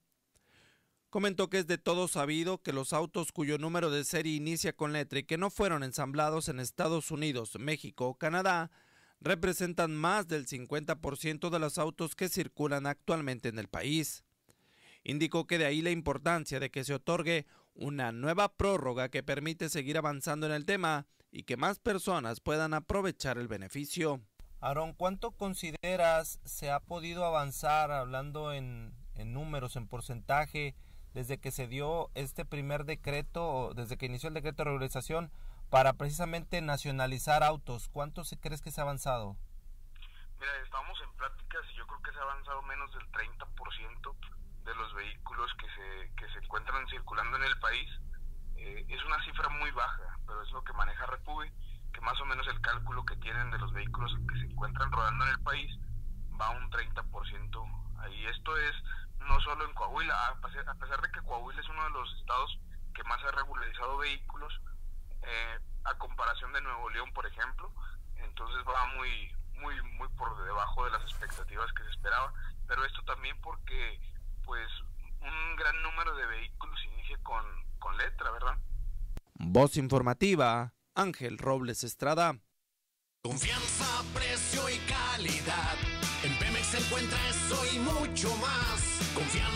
Comentó que es de todo sabido que los autos cuyo número de serie inicia con letra y que no fueron ensamblados en Estados Unidos, México Canadá representan más del 50% de los autos que circulan actualmente en el país. Indicó que de ahí la importancia de que se otorgue una nueva prórroga que permite seguir avanzando en el tema y que más personas puedan aprovechar el beneficio. Aaron, ¿cuánto consideras se ha podido avanzar hablando en, en números, en porcentaje, desde que se dio este primer decreto, desde que inició el decreto de regularización para precisamente nacionalizar autos. ¿Cuánto se crees que se ha avanzado? Mira, estamos en pláticas y yo creo que se ha avanzado menos del 30% de los vehículos que se, que se encuentran circulando en el país. Eh, es una cifra muy baja, pero es lo que maneja Repube, que más o menos el cálculo que tienen de los vehículos que se encuentran rodando en el país va a un 30% ahí. Esto es no solo en Coahuila, a pesar de que Coahuila es uno de los estados que más ha regularizado vehículos, eh, a comparación de Nuevo León, por ejemplo. Entonces va muy, muy, muy por debajo de las expectativas que se esperaba. Pero esto también porque, pues, un gran número de vehículos inicia con, con letra, ¿verdad? Voz informativa, Ángel Robles Estrada. Confianza, precio y calidad. En Pemex se encuentra eso y mucho más. Confianza,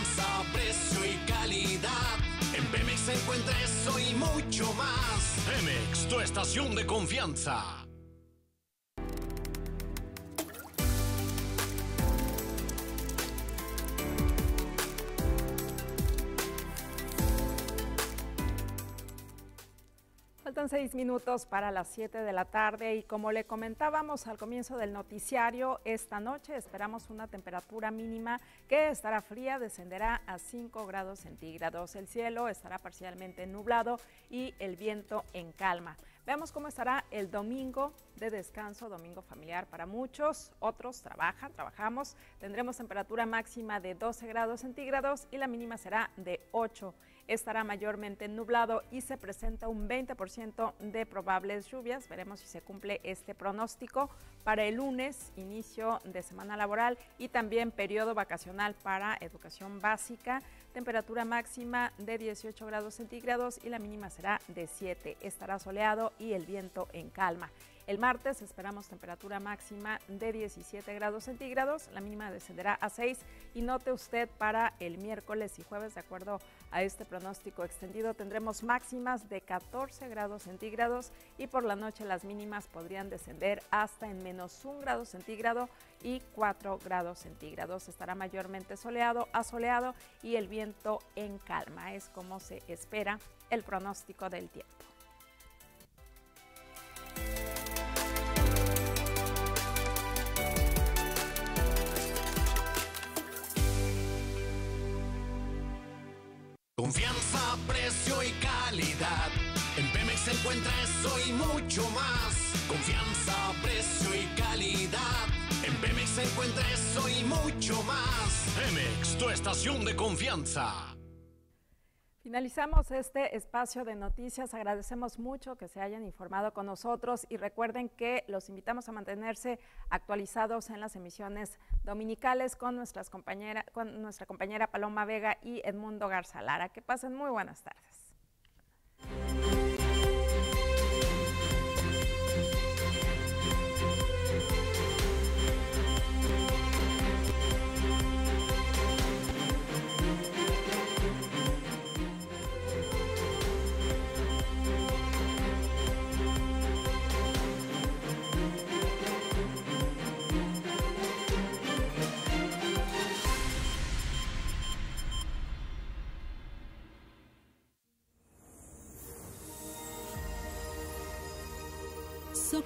se encuentra eso y mucho más. Pemex, tu estación de confianza. Faltan seis minutos para las siete de la tarde y como le comentábamos al comienzo del noticiario, esta noche esperamos una temperatura mínima que estará fría, descenderá a 5 grados centígrados. El cielo estará parcialmente nublado y el viento en calma. Veamos cómo estará el domingo de descanso, domingo familiar para muchos. Otros trabajan, trabajamos. Tendremos temperatura máxima de 12 grados centígrados y la mínima será de 8 estará mayormente nublado y se presenta un 20% de probables lluvias. Veremos si se cumple este pronóstico para el lunes, inicio de semana laboral y también periodo vacacional para educación básica. Temperatura máxima de 18 grados centígrados y la mínima será de 7. Estará soleado y el viento en calma. El martes esperamos temperatura máxima de 17 grados centígrados, la mínima descenderá a 6 y note usted para el miércoles y jueves, de acuerdo a este pronóstico extendido, tendremos máximas de 14 grados centígrados y por la noche las mínimas podrían descender hasta en menos 1 grado centígrado y 4 grados centígrados. Estará mayormente soleado, asoleado y el viento en calma. Es como se espera el pronóstico del tiempo. Pemex encuentra eso y mucho más. Confianza, precio y calidad. En Pemex encuentra eso y mucho más. Pemex, tu estación de confianza. Finalizamos este espacio de noticias. Agradecemos mucho que se hayan informado con nosotros y recuerden que los invitamos a mantenerse actualizados en las emisiones dominicales con, nuestras compañera, con nuestra compañera Paloma Vega y Edmundo Garzalara. Que pasen muy buenas tardes.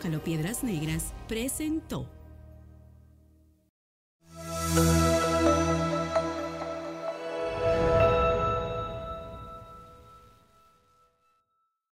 Zócalo Negras presentó.